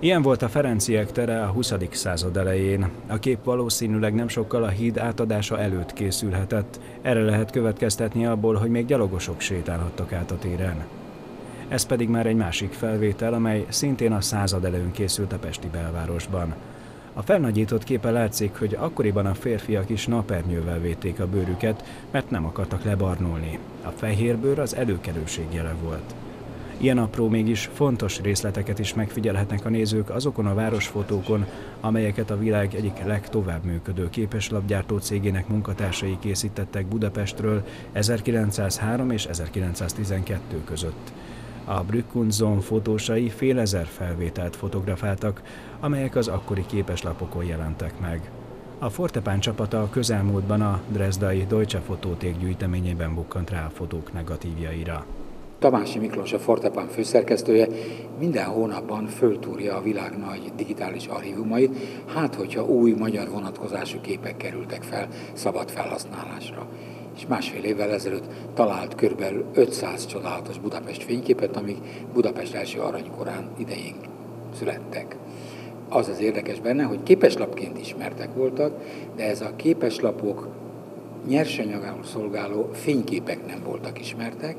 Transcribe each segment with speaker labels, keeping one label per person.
Speaker 1: Ilyen volt a Ferenciek tere a 20. század elején. A kép valószínűleg nem sokkal a híd átadása előtt készülhetett. Erre lehet következtetni abból, hogy még gyalogosok sétálhattak át a téren. Ez pedig már egy másik felvétel, amely szintén a század elején készült a Pesti belvárosban. A felnagyított képe látszik, hogy akkoriban a férfiak is napernyővel védték a bőrüket, mert nem akartak lebarnulni. A fehér bőr az előkerülség jele volt. Ilyen apró mégis fontos részleteket is megfigyelhetnek a nézők azokon a városfotókon, amelyeket a világ egyik legtovább működő képeslapgyártó cégének munkatársai készítettek Budapestről 1903 és 1912 között. A Brückundzon fotósai fél ezer felvételt fotografáltak, amelyek az akkori képeslapokon jelentek meg. A Fortepán csapata a közelmúltban a Dresdai Deutsche Fotóték gyűjteményében bukkant rá a fotók negatívjaira.
Speaker 2: Tamási Miklós, a Fortepán főszerkesztője minden hónapban föltúrja a világ nagy digitális archívumait, hát hogyha új magyar vonatkozású képek kerültek fel szabad felhasználásra. És másfél évvel ezelőtt talált kb. 500 csodálatos Budapest fényképet, amik Budapest első aranykorán idején születtek. Az az érdekes benne, hogy képeslapként ismertek voltak, de ez a képeslapok nyersanyagául szolgáló fényképek nem voltak ismertek,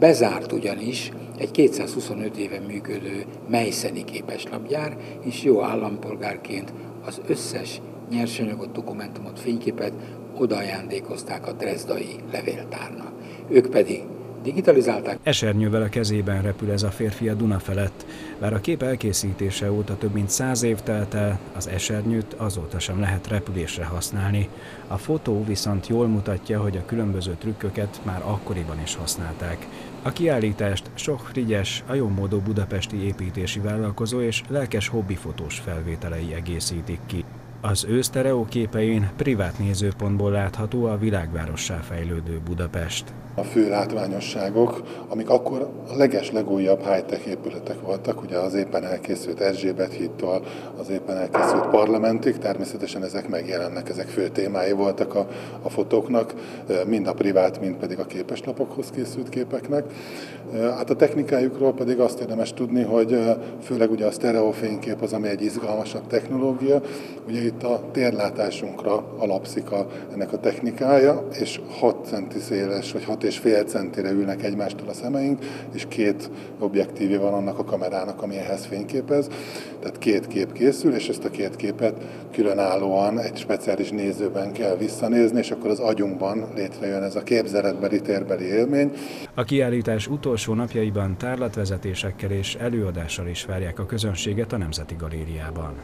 Speaker 2: Bezárt ugyanis egy 225 éve működő melyszeni képeslapgyár, és jó állampolgárként az összes nyersanyagot, dokumentumot, fényképet oda ajándékozták a Dresdai levéltárnak. Ők pedig digitalizálták.
Speaker 1: Esernyővel a kezében repül ez a férfi a Duna felett. Bár a kép elkészítése óta több mint száz év telt el, az esernyőt azóta sem lehet repülésre használni. A fotó viszont jól mutatja, hogy a különböző trükköket már akkoriban is használták. A kiállítást sok Frigyes, a jómódó budapesti építési vállalkozó és lelkes hobbifotós felvételei egészítik ki. Az ő képein privát nézőpontból látható a világvárossá fejlődő Budapest.
Speaker 3: A fő látványosságok, amik akkor a leges legújabb high-tech épületek voltak, ugye az éppen elkészült Erzsébet hídtól, az éppen elkészült parlamentig, természetesen ezek megjelennek, ezek fő témái voltak a, a fotóknak, mind a privát, mind pedig a képeslapokhoz készült képeknek. Hát a technikájukról pedig azt érdemes tudni, hogy főleg ugye a sztereofénykép az, ami egy izgalmasabb technológia, ugye itt a térlátásunkra alapszik a, ennek a technikája, és 6 centi széles, vagy 6 és fél centire ülnek egymástól a szemeink, és két objektívje van annak a kamerának, ami ehhez fényképez. Tehát két kép készül, és ezt a két képet különállóan egy speciális nézőben kell visszanézni, és akkor az agyunkban létrejön ez a képzeletbeli, térbeli élmény.
Speaker 1: A kiállítás utolsó napjaiban tárlatvezetésekkel és előadással is várják a közönséget a Nemzeti Galériában.